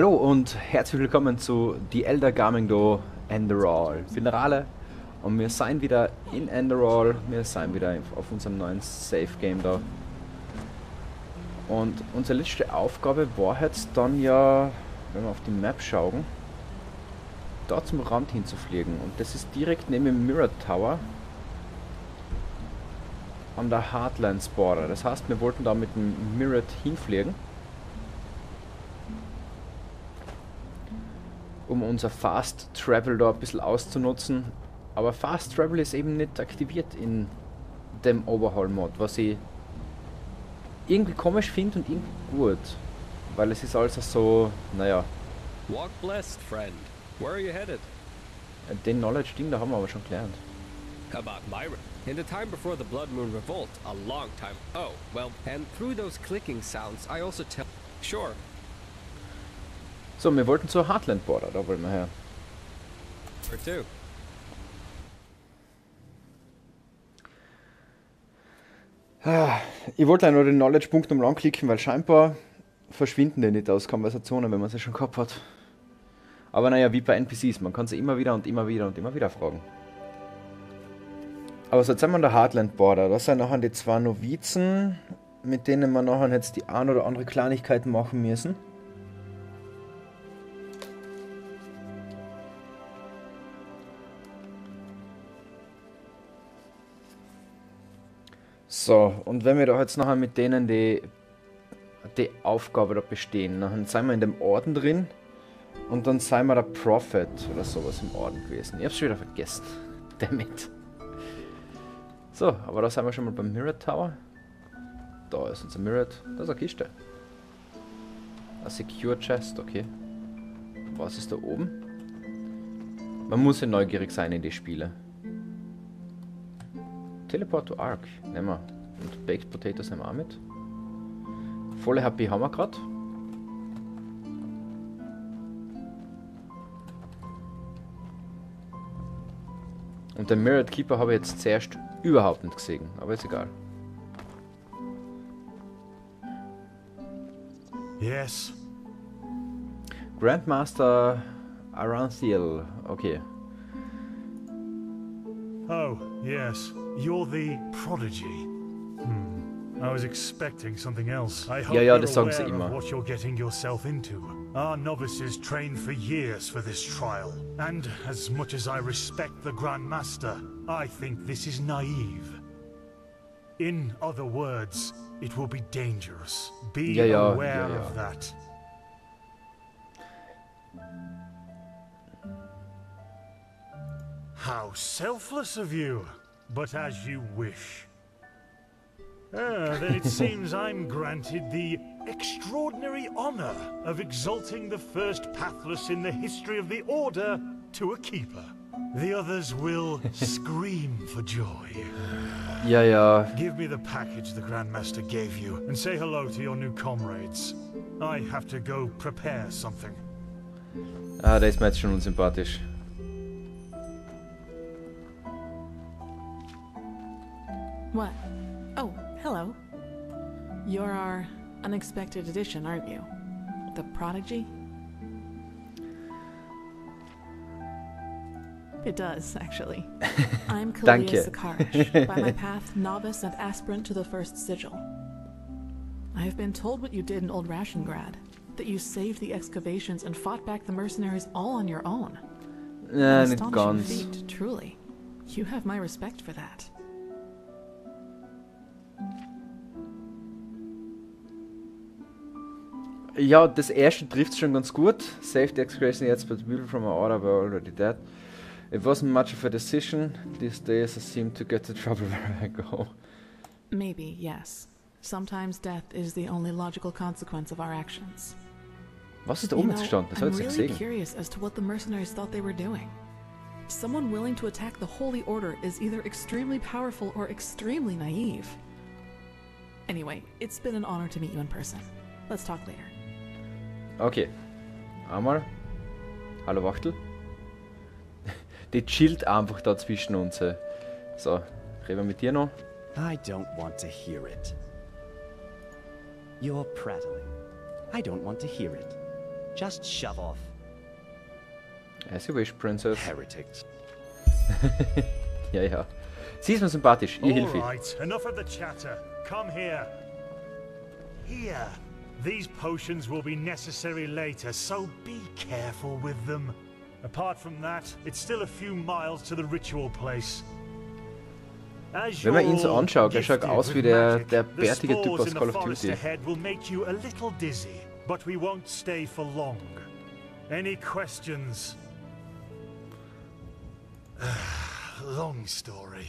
Hallo und herzlich willkommen zu The Elder Gaming Do Enderall. Ich bin der Rale und wir sind wieder in Enderall. Wir sind wieder auf unserem neuen Safe Game da. Und unsere letzte Aufgabe war jetzt dann ja, wenn wir auf die Map schauen, da zum Rand hinzufliegen. Und das ist direkt neben dem Mirror Tower an der Heartlands Border. Das heißt, wir wollten da mit dem Mirror hinfliegen. Um unser Fast Travel da ein bisschen auszunutzen. Aber Fast Travel ist eben nicht aktiviert in dem Overhaul-Mod, was ich irgendwie komisch finde und irgendwie gut. Weil es ist also so, naja. Walk blessed, friend. Where are you headed? Den Knowledge-Ding, da haben wir aber schon gelernt. About Myra. In the time before the Blood Moon Revolt, a long time. Oh, well, and through those clicking sounds, I also tell. Sure, so, wir wollten zur Heartland Border, da wollen wir her. Where to? Ah, ich wollte nur den Knowledge-Punkt nochmal anklicken, weil scheinbar verschwinden die nicht aus Konversationen, wenn man sie schon gehabt hat. Aber naja, wie bei NPCs, man kann sie immer wieder und immer wieder und immer wieder fragen. Aber so, jetzt sind wir an der Heartland Border. Das sind nachher die zwei Novizen, mit denen wir nachher jetzt die ein oder andere Kleinigkeiten machen müssen. So, und wenn wir da jetzt nachher mit denen die, die Aufgabe da bestehen, dann sind wir in dem Orden drin und dann sind wir der Prophet oder sowas im Orden gewesen. Ich hab's schon wieder vergessen. Damit. So, aber da sind wir schon mal beim Mirror Tower. Da ist unser Mirror. Da ist eine Kiste. Eine Secure Chest, okay. Was ist da oben? Man muss ja neugierig sein in die Spiele. Teleport to Ark, nehmen wir. Und Baked Potatoes nehmen wir auch mit. Volle HP haben wir gerade. Und den Mirrored Keeper habe ich jetzt zuerst überhaupt nicht gesehen, aber ist egal. Yes. Grandmaster Aranthiel, okay. Oh, yes. You're the prodigy. Hmm. I was expecting something else. I hope ja, ja, you're aware of what you're getting yourself into. Our novices trained for years for this trial. And as much as I respect the Grand Master, I think this is naive. In other words, it will be dangerous. Be Ja, aware of that. How selfless of you! But as you wish. Ah, then it seems I'm granted the extraordinary honor of exalting the first Pathless in the history of the Order to a keeper. The others will scream for joy. Yeah, yeah. Give me the package the Grandmaster gave you, and say hello to your new comrades. I have to go prepare something. Ah, der ist mir jetzt schon unsympathisch. What? Oh, hello. You're our unexpected addition, aren't you? The prodigy? It does, actually. I'm Calia Sakaresh, by my path novice and aspirant to the first sigil. I have been told what you did in Old Rationgrad, that you saved the excavations and fought back the mercenaries all on your own. Ja, An astonishing feat, truly. You have my respect for that. Ja, das erste trifft schon ganz gut. The excavation yet, but people from our order were already dead. It wasn't much of a decision. These days I seem to get to trouble where I go. Maybe, yes. Sometimes death is the only logical consequence of our actions. Was ist da oben jetzt gestanden? Das I'm habe ich really curious as to what the mercenaries thought they were doing. Someone willing to attack the Holy Order is either extremely powerful or extremely naive. Anyway, it's been an honor to meet you in person. Let's talk later. Okay. Einmal. Hallo Wachtel. Die chillt einfach da zwischen uns. äh. So, reden wir mit dir noch. I don't want to hear it. You're prattling. I don't want to hear it. Just shove off. As you wish, Princess. Heretics. ja, ja. Sie ist mir sympathisch. Hilft viel. right, enough of the chatter. Come here. Here. These potions will be necessary later, so be careful with them. Apart from that, it's still a few miles to the ritual place. As Wenn man ihn so anschaut, er schaut aus wie der- der the bärtige Typ aus Call of Duty. ahead will make you a little dizzy, but we won't stay for long. Any questions? Long story.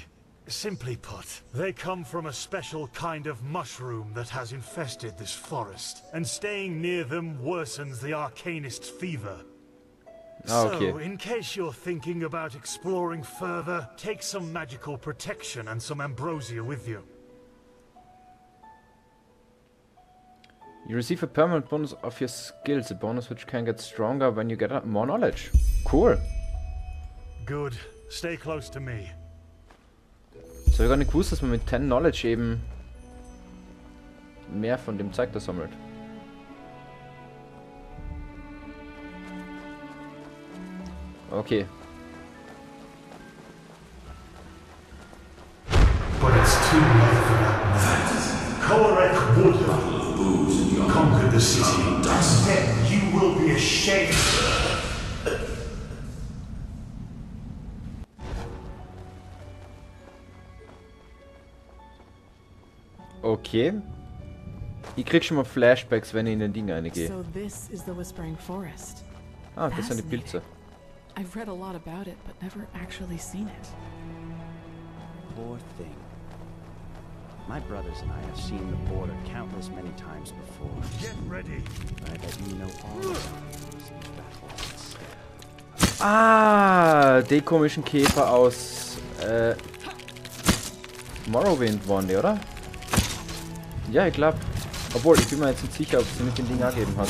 Simply put, they come from a special kind of mushroom that has infested this forest, and staying near them worsens the arcanist's fever. Ah, So, in case you're thinking about exploring further, take some magical protection and some ambrosia with you. You receive a permanent bonus of your skills, a bonus which can get stronger when you get more knowledge. Cool. Good. Stay close to me. So, ich hab gar nicht gewusst, dass man mit 10 Knowledge eben mehr von dem Zeug da sammelt. Okay. But it's too late for that. Korek would have conquered the city. Instead, you will be ashamed. Okay. Ich krieg schon mal Flashbacks, wenn ich in den Ding reingehe. So this is the Whispering Forest. Ah, das sind die Pilze. I've read a lot about it, but never actually seen it. Poor thing. My brothers and I have seen the border countless many times before. Get ready. I bet you know all. Ah, die komischen Käfer aus äh, Morrowind waren die, oder? Ja, ich glaube. Obwohl, ich bin mir jetzt nicht sicher, ob sie nicht den Ding angegeben hat.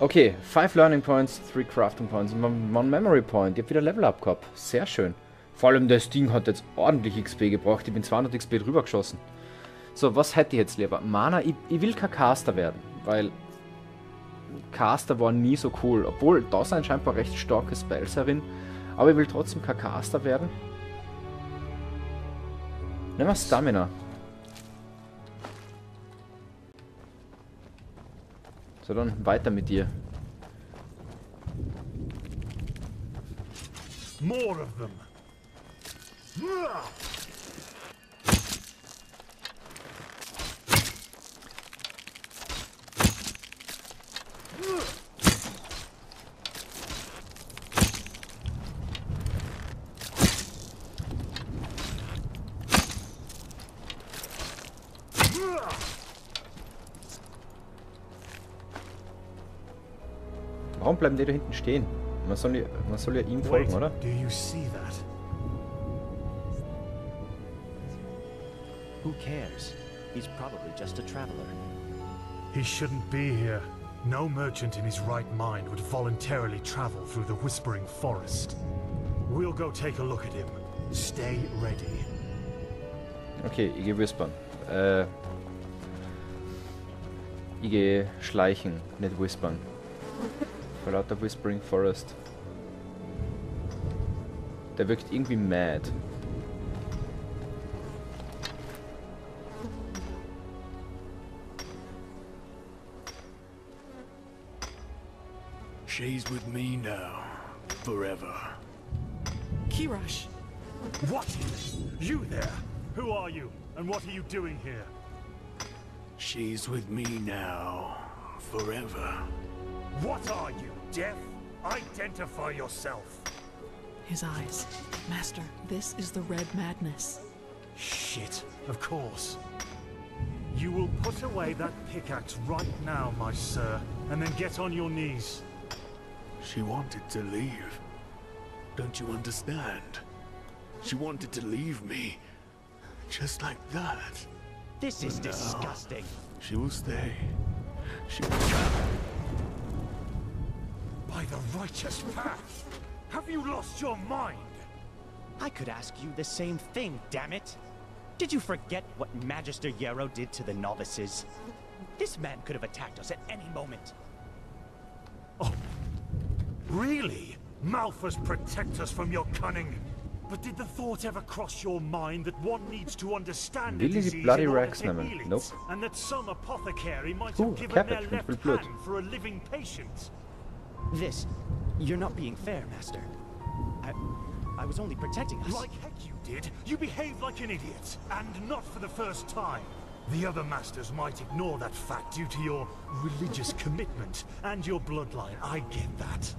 Okay, 5 Learning Points, 3 Crafting Points und 1 Memory Point. Ich habe wieder Level Up gehabt. Sehr schön. Vor allem das Ding hat jetzt ordentlich XP gebracht. Ich bin 200 XP drüber geschossen. So, was hätte ich jetzt lieber? Mana, ich, ich will kein Caster werden, weil Caster war nie so cool. Obwohl, da sind scheinbar recht starke Spells herin. Aber ich will trotzdem kein Caster werden. Nehmen wir Stamina. So, dann weiter mit dir. More of them. Warum bleiben die da hinten stehen? Man soll ja, man soll ja ihm folgen, oder? do you see that? Who cares? He's probably just a traveler. He shouldn't be here. No merchant in his right mind would voluntarily travel through the Whispering Forest. We'll go take a look at him. Stay ready. Okay, ich gehe whispern. Äh, ich gehe schleichen, nicht whispern. Vor lauter Whispering Forest. Der wirkt irgendwie mad. She's with me now. Forever. Kirush, What? You there? Who are you? And what are you doing here? She's with me now. Forever. What are you, deaf? Identify yourself. his eyes. Master, this is the Red Madness. Shit, of course. You will put away that pickaxe right now, my sir, and then get on your knees. She wanted to leave. Don't you understand? She wanted to leave me. Just like that. This is No. disgusting. She will stay. She will By the righteous path! Have you lost your mind? I could ask you the same thing, damn it! Did you forget what Magister Yarrow did to the novices? This man could have attacked us at any moment. Oh, really? Malphus protect us from your cunning. But did the thought ever cross your mind that one needs to understand a Will die disease bloody in order Rex to heal it, Nope. and that some apothecary might Oeh, have given Capet, their left ik wel hand for a living patient? This, you're not being fair, Master. I, I was only protecting us. Like heck you did. You behaved like an idiot, and not for the first time. The other masters might ignore that fact due to your religious commitment and your bloodline. I get that.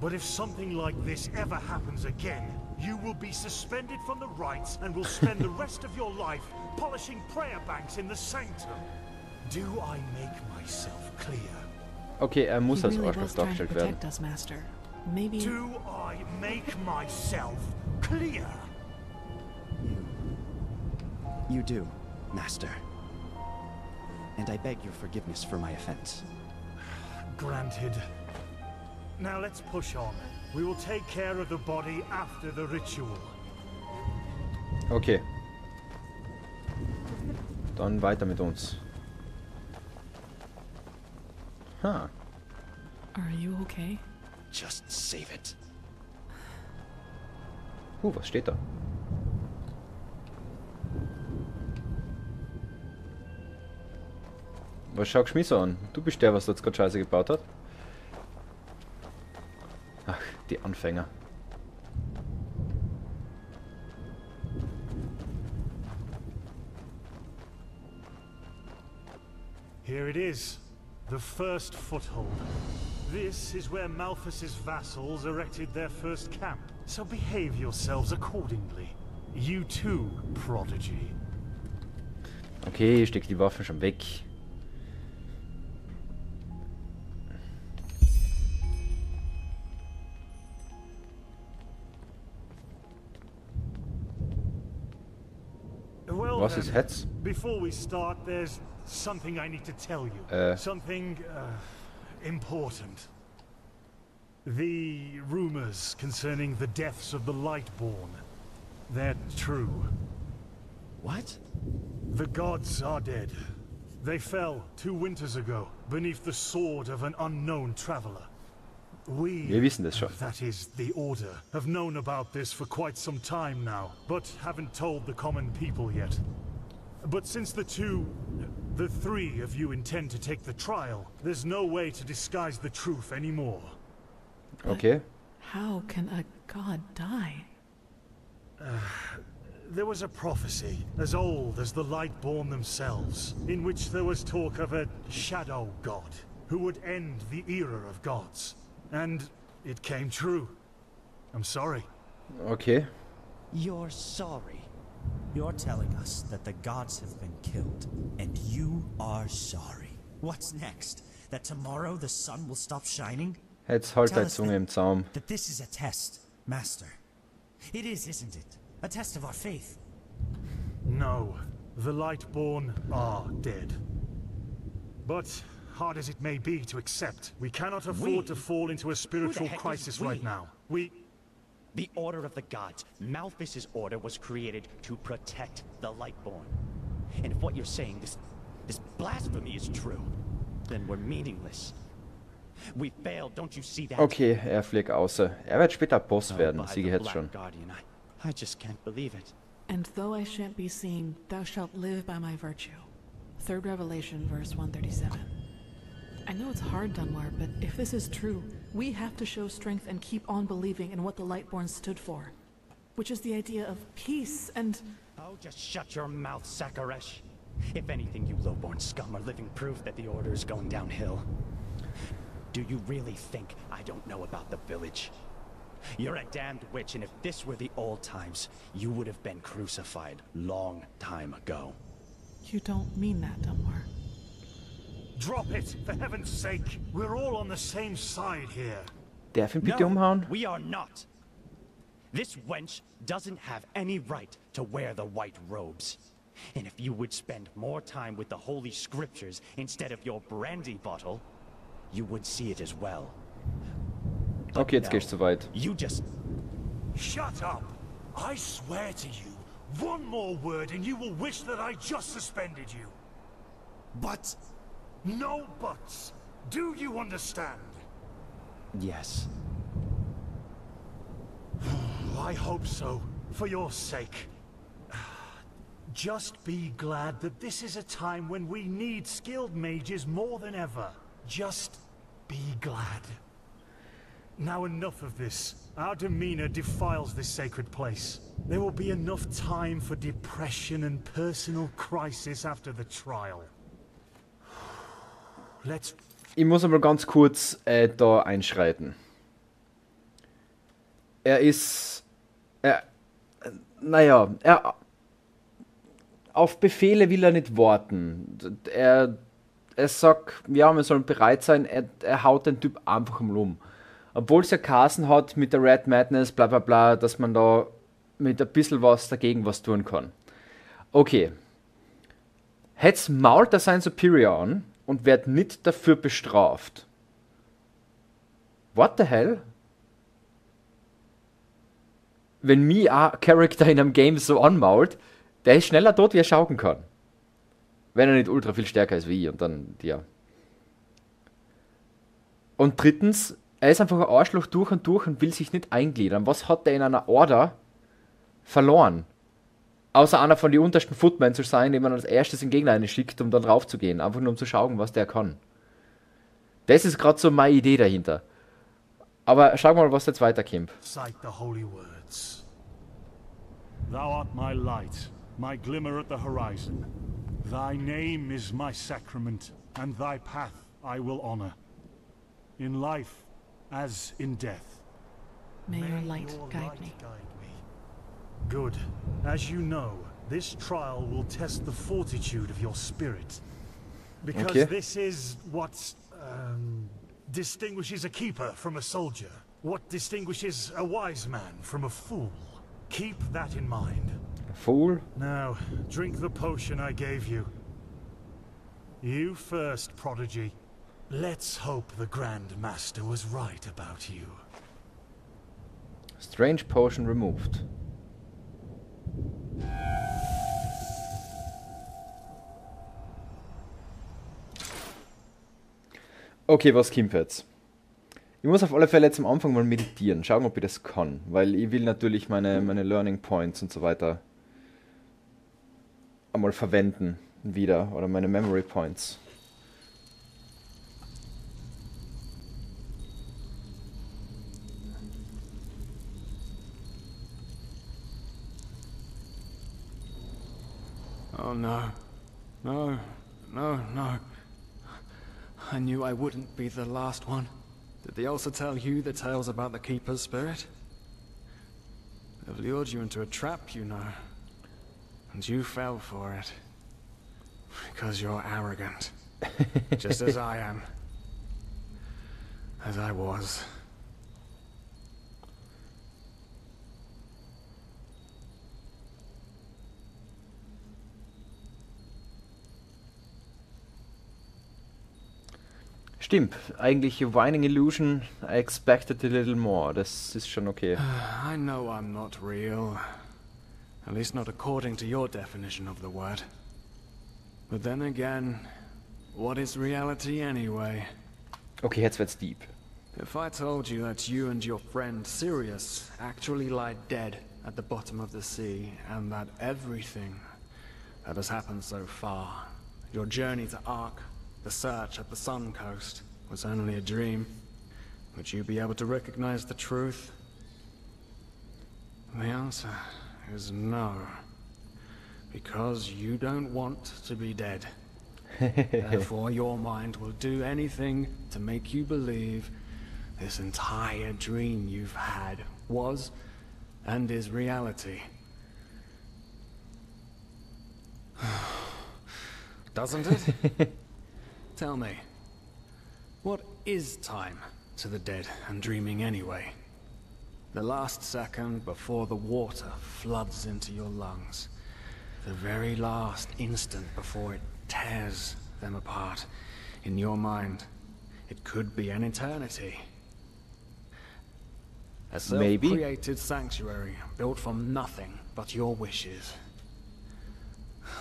But if something like this ever happens again, you will be suspended from the rites and will spend the rest of your life polishing prayer banks in the sanctum. Do I make myself clear? Okay, er muss he als really Arschloch was trying dargestellt werden. us, Master. Maybe. Do I make myself clear? You do, Master. And I beg your forgiveness for my offense. Granted. Now let's push on. We will take care of the body after the ritual. Okay. Dann weiter mit uns. Ha. Are you okay? Just save it. Huh, was steht da? Was schaust du mich so an? Du bist der, was da jetzt gerade Scheiße gebaut hat? Die Anfänger. Here it is. The first foothold. This is where Malthus's vassals erected their first camp. So behave yourselves accordingly. You too, prodigy. Okay, ich steck die Waffen schon weg. Was Hetz? Before we start, there's something I need to tell you. Uh. Something uh, important. The rumors concerning the deaths of the Lightborn. They're true. What? The gods are dead. They fell two winters ago beneath the sword of an unknown traveler. We, Wir wissen das schon. that is, the Order, have known about this for quite some time now, but haven't told the common people yet. But since the two, the three of you intend to take the trial, there's no way to disguise the truth anymore. Okay. How can a god die? Uh, there was a prophecy, as old as the Lightborn themselves, in which there was talk of a shadow god, who would end the era of gods. And it came true. I'm sorry. Okay. You're sorry. You're telling us that the gods have been killed, and you are sorry. What's next? That tomorrow the sun will stop shining? Jetzt halt Tell deine us Zunge that- im Zaum. That this is a test, Master. It is, isn't it? A test of our faith. No, the Lightborn are dead. But, hard as it may be to accept, we cannot afford to fall into a spiritual crisis we? right now. We... The Order of the Gods, Malthus's order was created to protect the Lightborn. And if what you're saying, this, this blasphemy is true, then we're meaningless. We failed, don't you see that? Okay, er fliegt außer. Er wird später Boss Oh, werden, by siege jetzt schon. Guardian, I, I just can't believe it. And though I shan't be seen, thou shalt live by my virtue. Third Revelation, verse 137. I know it's hard, Dunmar, but if this is true, we have to show strength and keep on believing in what the Lightborn stood for. Which is the idea of peace and. Oh, just shut your mouth, Sakaresh. If anything, you lowborn scum are living proof that the Order is going downhill. Do you really think I don't know about the village? You're a damned witch, and if this were the old times, you would have been crucified long time ago. You don't mean that, Dunmar. Drop it, for heaven's sake! We're all on the same side here. Darf ihn bitte umhauen? we are not. This wench doesn't have any right to wear the white robes. And if you would spend more time with the holy scriptures instead of your brandy bottle, you would see it as well. But Okay, jetzt no, gehst du weit. You just Shut up! I swear to you, one more word and you will wish that I just suspended you. But No buts. Do you understand? Yes. I hope so, for your sake. Just be glad that this is a time when we need skilled mages more than ever. Just be glad. Now enough of this. Our demeanor defiles this sacred place. There will be enough time for depression and personal crisis after the trial. Ich muss aber ganz kurz äh, da einschreiten. Er ist. Er, naja, er. Auf Befehle will er nicht warten. Er, er sagt, ja, wir sollen bereit sein. Er, er haut den Typ einfach mal um. Obwohl es ja Kassen hat mit der Red Madness, bla bla bla, dass man da mit ein bisschen was dagegen was tun kann. Okay. Jetzt mault er sein Superior an und wird nicht dafür bestraft. What the hell? Wenn mir ein Charakter in einem Game so anmault, der ist schneller tot, wie er schauken kann. Wenn er nicht ultra viel stärker ist wie ich und dann, ja. Und drittens, er ist einfach ein Arschloch durch und durch und will sich nicht eingliedern. Was hat er in einer Order verloren? Außer einer von den untersten Footmen zu sein, den man als erstes in Gegner schickt, um dann raufzugehen. Einfach nur um zu schauen, was der kann. Das ist gerade so meine Idee dahinter. Aber schau mal, was jetzt weiterkommt. cite the holy words. Thou art my light, my glimmer at the horizon. Thy name is my sacrament, and thy path I will honor. In life as in death. May your light guide me. Good. As you know, this trial will test the fortitude of your spirit. Because Okay. this is what um, distinguishes a keeper from a soldier. What distinguishes a wise man from a fool. Keep that in mind. A fool? Now, drink the potion I gave you. You first, Prodigy. Let's hope the Grand Master was right about you. Strange Potion removed. Okay, was kommt jetzt? Ich muss auf alle Fälle jetzt am Anfang mal meditieren, schauen, ob ich das kann, weil ich will natürlich meine, meine Learning Points und so weiter einmal verwenden wieder oder meine Memory Points. Oh no. No, no, no. I knew I wouldn't be the last one. Did they also tell you the tales about the Keeper's spirit? They've lured you into a trap, you know. And you fell for it. Because you're arrogant. Just as I am. As I was. Stimmt, eigentlich a Whining Illusion, I expected a little more, das ist schon okay. I know I'm not real. At least not according to your definition of the word. But then again, what is reality anyway? Okay, jetzt wird's deep. If I told you that you and your friend Sirius actually lie dead at the bottom of the sea, and that everything that has happened so far, your journey to Ark, the search at the Sun Coast, was only a dream, would you be able to recognize the truth? The answer is no. Because you don't want to be dead. Therefore, your mind will do anything to make you believe this entire dream you've had was and is reality. Doesn't it? Tell me, what is time to the dead and dreaming anyway? The last second before the water floods into your lungs. The very last instant before it tears them apart. In your mind, it could be an eternity. A self-created sanctuary built from nothing but your wishes.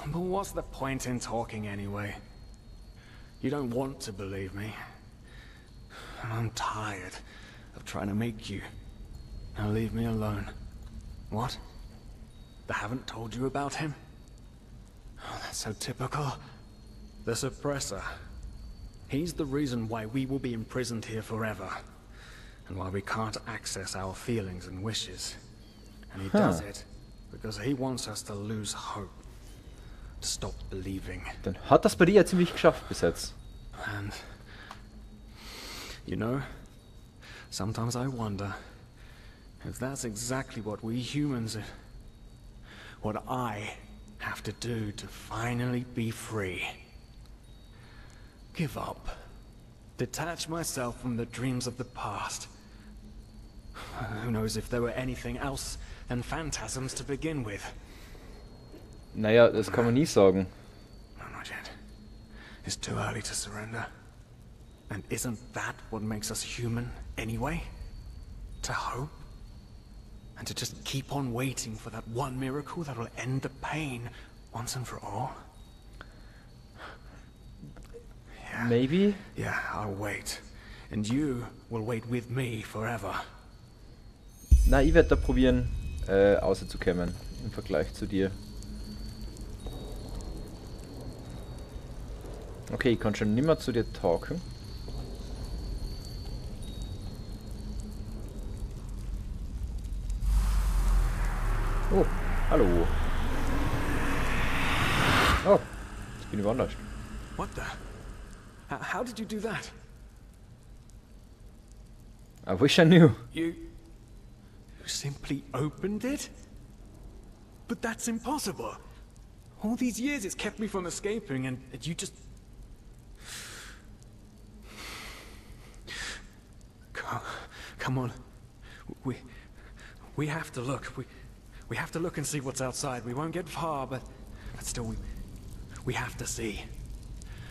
But what's the point in talking anyway? You don't want to believe me. And I'm tired of trying to make you. Now leave me alone. What? They haven't told you about him? Oh, that's so typical. The Suppressor. He's the reason why we will be imprisoned here forever. And why we can't access our feelings and wishes. And he does it because he wants us to lose hope. To stop believing. Dann hat das bei dir ja ziemlich geschafft bis jetzt. And you know, sometimes I wonder if that's exactly what we humans what I have to do to finally be free. Give up. Detach myself from the dreams of the past. Who knows if there were anything else than phantasms to begin with? Naja, das kann man nie sagen. No, not yet. It's too early to surrender. And isn't that what makes us human, anyway? To hope? And to just keep on waiting for that one miracle that will end the pain once and for all? Yeah. Maybe? Yeah, I'll wait. And you will wait with me forever. Na, ich werde da probieren, äh, rauszukommen im Vergleich zu dir. Okay, ich kann schon nimmer zu dir talken. Oh, hallo. Oh, jetzt bin ich woanders. What the? How did you do that? I wish I knew. You. You simply opened it? But that's impossible. All these years it's kept me from escaping, and you just. Co- Come on. We. We have to look. We. We have to look and see what's outside. We won't get far, but. But still, we. We have to see.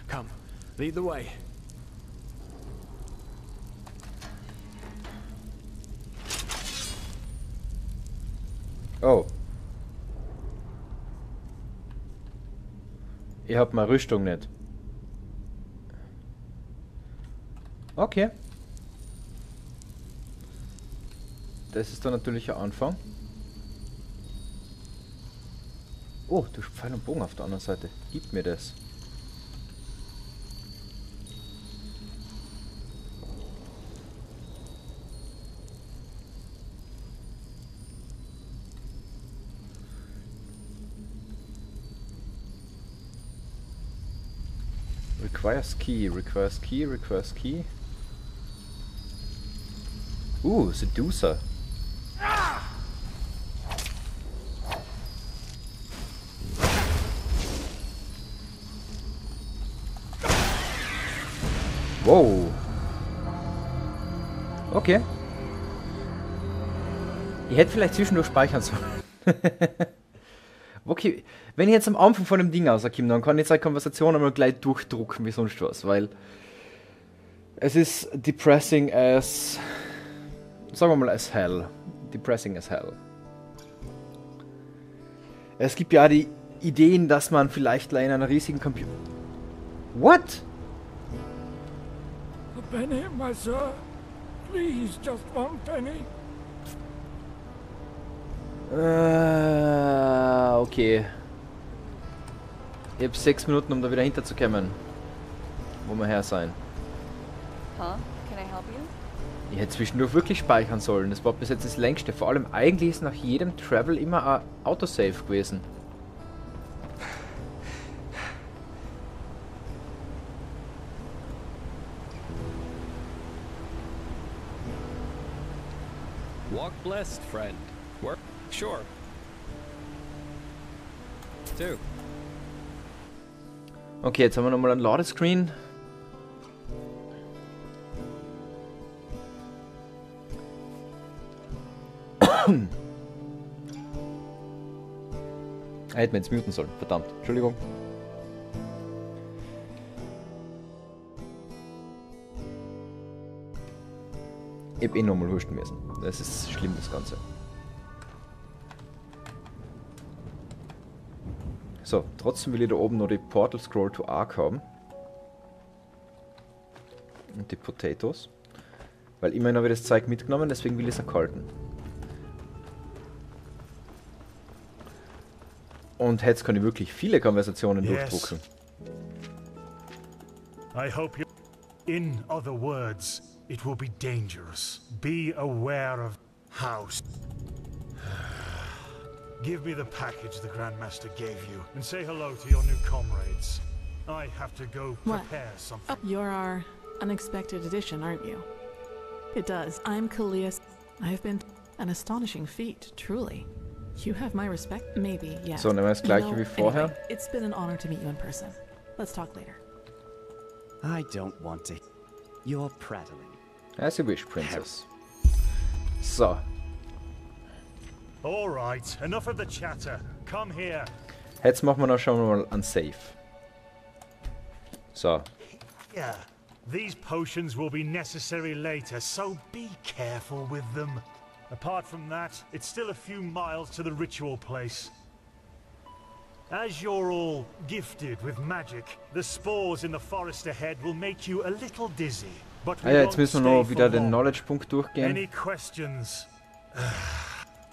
Come. Lead the way. Oh. Ich hab meine Rüstung nicht. Okay. Das ist dann natürlich ein Anfang. Oh, du Pfeil und Bogen auf der anderen Seite. Gib mir das. Requires key, requires key, requires key. Ooh, Seducer. Wow. Okay. Ich hätte vielleicht zwischendurch speichern sollen. okay, wenn ich jetzt am Anfang von dem Ding rauskomme, dann kann ich seine Konversation einmal gleich durchdrucken wie sonst was, weil es ist depressing as, sagen wir mal as hell. Depressing as hell. Es gibt ja die Ideen, dass man vielleicht in einer riesigen Computer... What? Penny, my sir. Please, just one penny. Äh, okay. Ich hab sechs Minuten, um da wieder hinterzukommen. Wo wir her sein. Huh? Can I help you? Ich hätte zwischendurch wirklich speichern sollen. Das war bis jetzt das längste. Vor allem eigentlich ist nach jedem Travel immer ein Autosave gewesen. Blessed, friend. Work? Sure. Two. Okay, jetzt haben wir nochmal ein Ladescreen. Er hätte mir jetzt muten sollen. Verdammt. Entschuldigung. Ich hab eh nochmal husten müssen. Das ist schlimm, das Ganze. So, trotzdem will ich da oben noch die Portal Scroll to Ark haben. Und die Potatoes. Weil immerhin habe ich das Zeug mitgenommen, deswegen will ich es erkalten. Und jetzt kann ich wirklich viele Konversationen Yes. durchdrucken. I hope you. In other words, it will be dangerous. Be aware of house. Give me the package the Grandmaster gave you, and say hello to your new comrades. I have to go What? prepare something. Oh, you're our unexpected addition, aren't you? It does. I'm Kalias. I've been an astonishing feat, truly. You have my respect, maybe, yes. So, nehmen wir das gleiche No, wie vorher. Anyway, it's been an honor to meet you in person. Let's talk later. I don't want to. You're prattling. As you wish, Princess. So, All right, enough of the chatter. Come here. jetzt machen wir noch schon mal ein Save. So, Yeah. These potions will be necessary later, so be careful with them. Apart from that, it's still a few miles to the ritual place. As you're all gifted with magic, the spores in the forest ahead will make you a little dizzy. Ah ja, jetzt müssen wir noch wieder den. Knowledge-Punkt durchgehen. Any questions?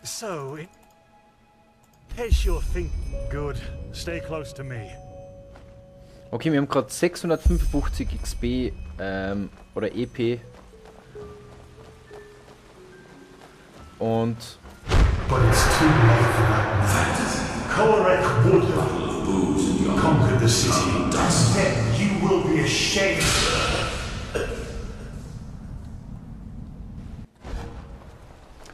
so, in case you're thinking, good, stay close to me. Okay, wir haben gerade 655 XP ähm, oder EP. Und But it's too late for that. Korek would have conquered the city. Then you will be ashamed.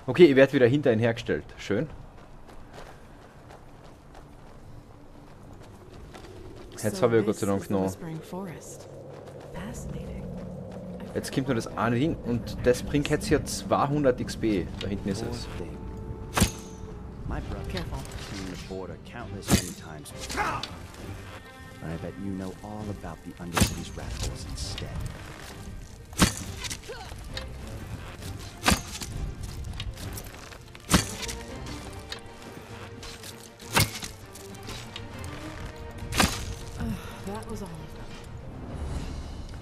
Okay, ich werde wieder hinter ihn hergestellt. Schön. Jetzt habe ich Gott sei Dank noch. Jetzt kommt nur das eine Ding und das bringt jetzt hier 200 XP. Da hinten ist es. I bet you know all about the Undercity's rat holes instead.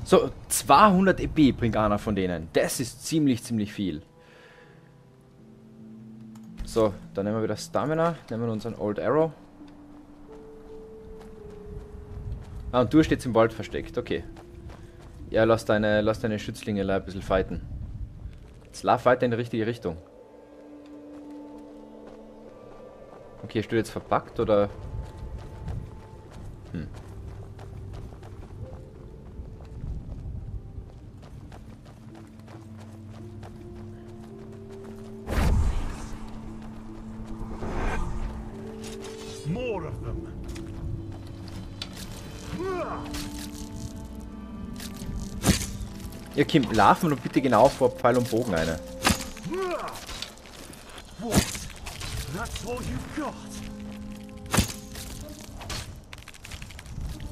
So, 200 EP bringt einer von denen. Das ist ziemlich, ziemlich viel. So, dann nehmen wir wieder Stamina, nehmen wir unseren Old Arrow. Ah, und du stehst im Wald versteckt, okay. Ja, lass deine, lass deine Schützlinge ein bisschen fighten. Jetzt lauf weiter in die richtige Richtung. Okay, steht jetzt verpackt oder... Hm. Ihr Kim, laufen und bitte genau vor Pfeil und Bogen eine.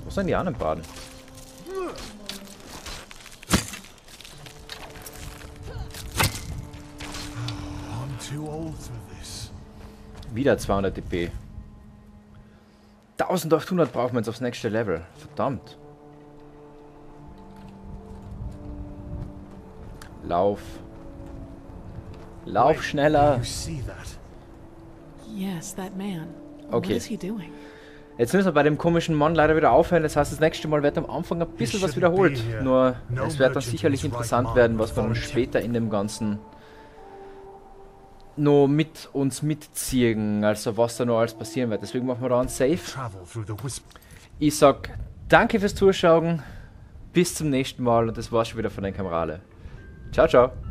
Wo sind die anderen Baden? Wieder 200 DP. 1800 brauchen wir jetzt aufs nächste Level. Verdammt. Lauf. Lauf schneller. Okay. What is he doing? Jetzt müssen wir bei dem komischen Mann leider wieder aufhören. Das heißt, das nächste Mal wird am Anfang ein bisschen was wiederholt. Nur es wird dann sicherlich interessant werden, was wir dann später in dem Ganzen noch mit uns mitziehen. Also was da noch alles passieren wird. Deswegen machen wir da ein Save. Travel through the wisp. Ich sag danke fürs Zuschauen. Bis zum nächsten Mal und das war's schon wieder von den Kamerale. Ciao, ciao.